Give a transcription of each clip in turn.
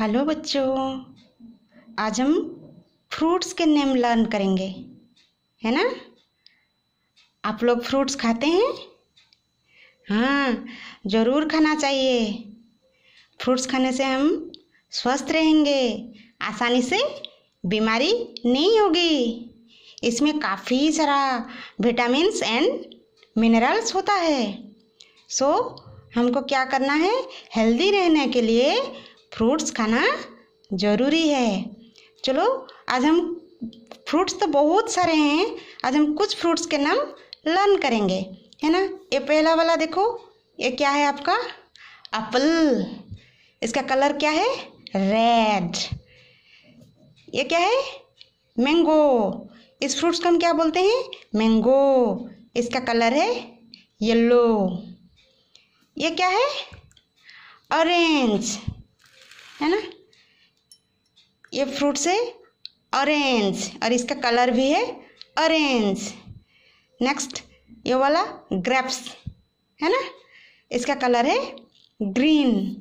Hello बच्चों आज हम फ्रूट्स के नेम लर्न करेंगे है ना? आप लोग फ्रूट्स खाते हैं? हाँ ज़रूर खाना चाहिए। फ्रूट्स खाने से हम स्वस्थ रहेंगे आसानी से बीमारी नहीं होगी। इसमें काफ़ी सारा विटामिन्स एंड मिनरल्स होता है। सो so, हमको क्या करना है? हेल्दी रहने के लिए फ्रूट्स खाना ज़रूरी है। चलो, आज हम फ्रूट्स तो बहुत सारे हैं, आज हम कुछ फ्रूट्स के नाम लर्न करेंगे, है ना? ये पहला वाला देखो, ये क्या है आपका? एप्पल। इसका कलर क्या है? रेड। ये क्या है? मैंगो। इस फ्रूट्स को हम क्या बोलते हैं? मैंगो। इसका कलर है येलो। ये क्या है? ऑरेंज। है ना? ये फ्रूट्स है ऑरेंज और इसका कलर भी है ऑरेंज नेक्स्ट ये वाला ग्रेप्स है ना? इसका कलर है ग्रीन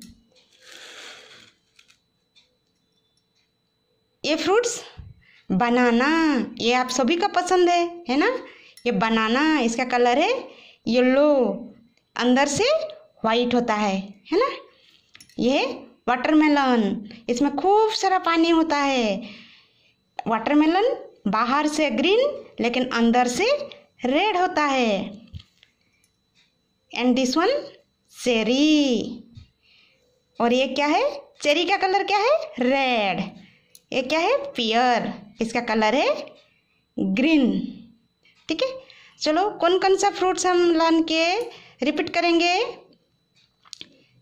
ये फ्रूट्स बनाना ये आप सभी का पसंद है है ना? ये बनाना इसका कलर है येलो अंदर से वाइट होता है है ना? ये वाटरमेलन, इसमें खूब सारा पानी होता है। वाटरमेलन बाहर से ग्रीन, लेकिन अंदर से रेड होता है। एंड दिस वन चेरी और ये क्या है? चेरी का कलर क्या है? रेड ये क्या है? पियर इसका कलर है ग्रीन ठीक है? चलो कौन कौन सा फ्रूट्स हम लर्न किए? रिपीट करेंगे।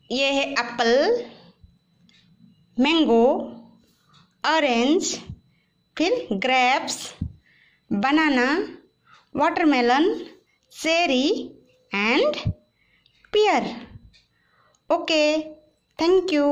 ये है एप्पल मैंगो ऑरेंज फिर grapes banana watermelon cherry and pear okay thank you